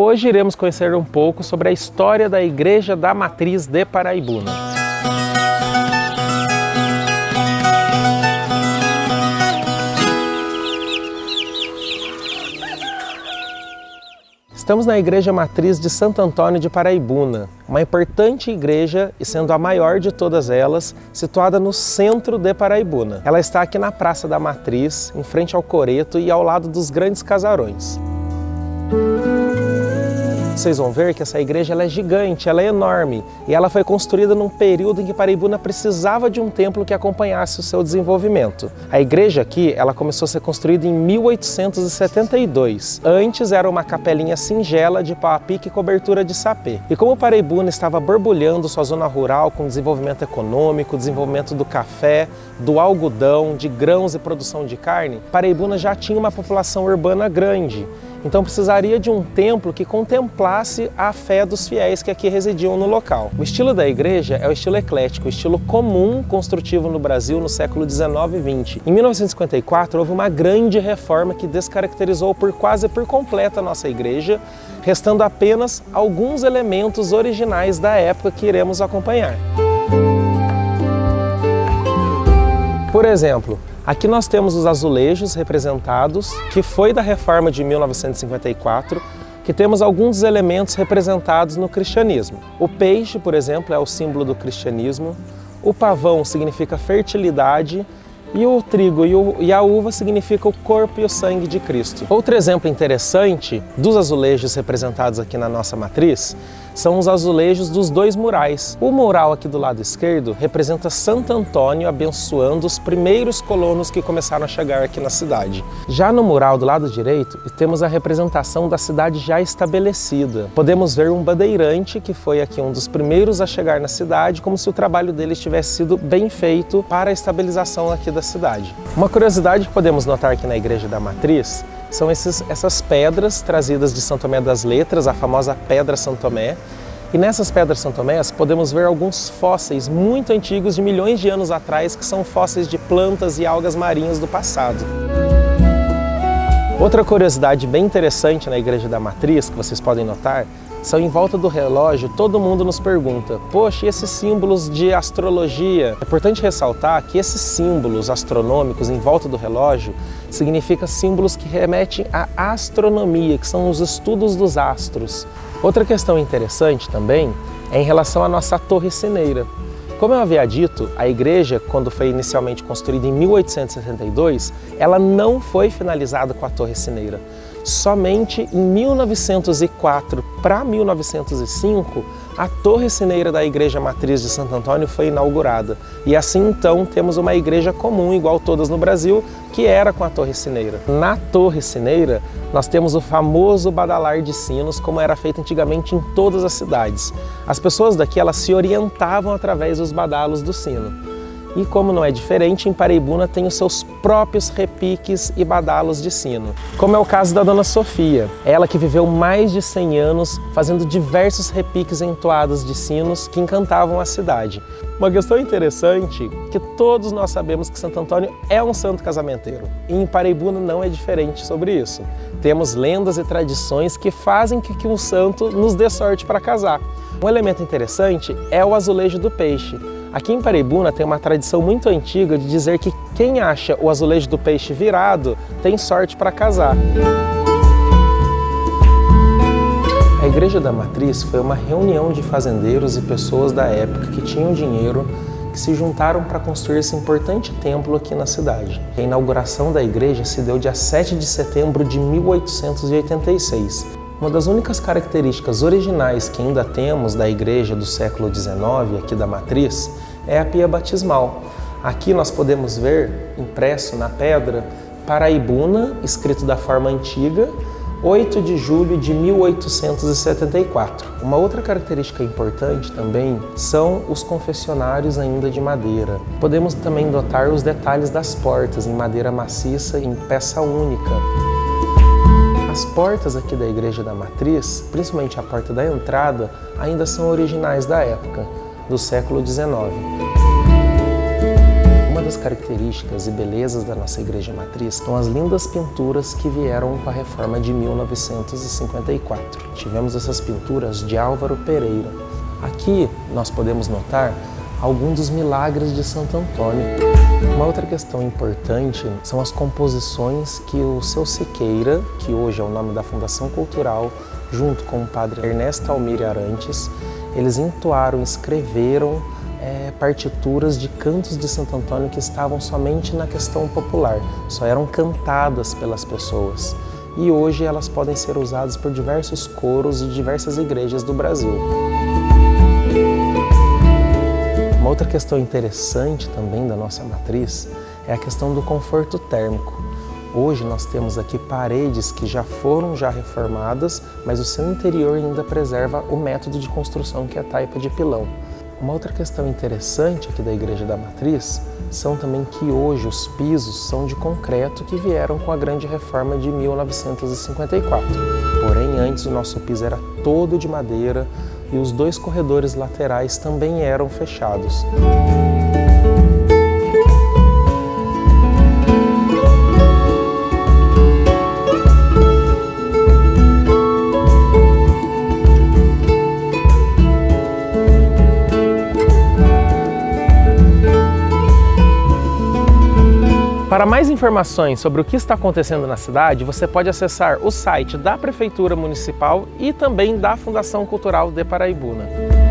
Hoje iremos conhecer um pouco sobre a história da Igreja da Matriz de Paraibuna. Estamos na Igreja Matriz de Santo Antônio de Paraibuna, uma importante igreja e sendo a maior de todas elas, situada no centro de Paraibuna. Ela está aqui na Praça da Matriz, em frente ao Coreto e ao lado dos grandes casarões vocês vão ver que essa igreja é gigante, ela é enorme e ela foi construída num período em que Paraibuna precisava de um templo que acompanhasse o seu desenvolvimento. A igreja aqui ela começou a ser construída em 1872. Antes era uma capelinha singela de pau a pique e cobertura de sapê. E como Paraibuna estava borbulhando sua zona rural com desenvolvimento econômico, desenvolvimento do café, do algodão, de grãos e produção de carne, Paraibuna já tinha uma população urbana grande então precisaria de um templo que contemplasse a fé dos fiéis que aqui residiam no local. O estilo da igreja é o estilo eclético, o estilo comum construtivo no Brasil no século 19 e 20. Em 1954 houve uma grande reforma que descaracterizou por quase por completo a nossa igreja, restando apenas alguns elementos originais da época que iremos acompanhar. Por exemplo, Aqui nós temos os azulejos representados, que foi da reforma de 1954, que temos alguns elementos representados no cristianismo. O peixe, por exemplo, é o símbolo do cristianismo. O pavão significa fertilidade e o trigo e, e, a uva significa o corpo e o sangue de Cristo. Outro exemplo interessante dos azulejos representados aqui na nossa matriz são os azulejos dos dois murais. O mural aqui do lado esquerdo representa Santo Antônio abençoando os primeiros colonos que começaram a chegar aqui na cidade. Já no mural do lado direito, temos a representação da cidade já estabelecida. Podemos ver um bandeirante que foi aqui um dos primeiros a chegar na cidade, como se o trabalho dele tivesse sido bem feito para a estabilização aqui da cidade. Uma curiosidade que podemos notar aqui na Igreja da Matriz são esses, essas pedras trazidas de São Tomé das Letras, a famosa Pedra São Tomé. E nessas pedras São Tomé podemos ver alguns fósseis muito antigos de milhões de anos atrás, que são fósseis de plantas e algas marinhas do passado. Outra curiosidade bem interessante na Igreja da Matriz, que vocês podem notar, são em volta do relógio, todo mundo nos pergunta, poxa, e esses símbolos de astrologia? É importante ressaltar que esses símbolos astronômicos em volta do relógio significam símbolos que remetem à astronomia, que são os estudos dos astros. Outra questão interessante também é em relação à nossa torre cineira. Como eu havia dito, a igreja, quando foi inicialmente construída em 1872, ela não foi finalizada com a torre cineira. Somente em 1904 para 1905, a torre cineira da Igreja Matriz de Santo Antônio foi inaugurada. E assim então temos uma igreja comum, igual todas no Brasil, que era com a torre cineira. Na torre cineira, nós temos o famoso badalar de sinos, como era feito antigamente em todas as cidades. As pessoas daqui elas se orientavam através dos badalos do sino. E como não é diferente, em Paraibuna tem os seus próprios repiques e badalos de sino. Como é o caso da Dona Sofia, ela que viveu mais de 100 anos fazendo diversos repiques entoados de sinos que encantavam a cidade. Uma questão interessante que todos nós sabemos que Santo Antônio é um santo casamenteiro e em Paraibuna não é diferente sobre isso. Temos lendas e tradições que fazem que, que um santo nos dê sorte para casar. Um elemento interessante é o azulejo do peixe. Aqui em Paraibuna tem uma tradição muito antiga de dizer que quem acha o azulejo do peixe virado tem sorte para casar. A Igreja da Matriz foi uma reunião de fazendeiros e pessoas da época que tinham dinheiro que se juntaram para construir esse importante templo aqui na cidade. A inauguração da igreja se deu dia 7 de setembro de 1886 uma das únicas características originais que ainda temos da igreja do século XIX, aqui da matriz, é a pia batismal. Aqui nós podemos ver, impresso na pedra, Paraibuna, escrito da forma antiga, 8 de julho de 1874. Uma outra característica importante também são os confessionários ainda de madeira. Podemos também notar os detalhes das portas em madeira maciça em peça única. As portas aqui da Igreja da Matriz, principalmente a porta da entrada, ainda são originais da época, do século XIX grandes características e belezas da nossa igreja matriz são as lindas pinturas que vieram com a reforma de 1954. Tivemos essas pinturas de Álvaro Pereira. Aqui nós podemos notar alguns dos milagres de Santo Antônio. Uma outra questão importante são as composições que o seu Siqueira, que hoje é o nome da Fundação Cultural, junto com o padre Ernesto Almir Arantes, eles entoaram, escreveram é, partituras de cantos de Santo Antônio que estavam somente na questão popular, só eram cantadas pelas pessoas. E hoje elas podem ser usadas por diversos coros e diversas igrejas do Brasil. Uma outra questão interessante também da nossa matriz é a questão do conforto térmico. Hoje nós temos aqui paredes que já foram já reformadas, mas o seu interior ainda preserva o método de construção que é a taipa de pilão. Uma outra questão interessante aqui da Igreja da Matriz são também que hoje os pisos são de concreto que vieram com a grande reforma de 1954. Porém, antes o nosso piso era todo de madeira e os dois corredores laterais também eram fechados. Para mais informações sobre o que está acontecendo na cidade, você pode acessar o site da Prefeitura Municipal e também da Fundação Cultural de Paraibuna.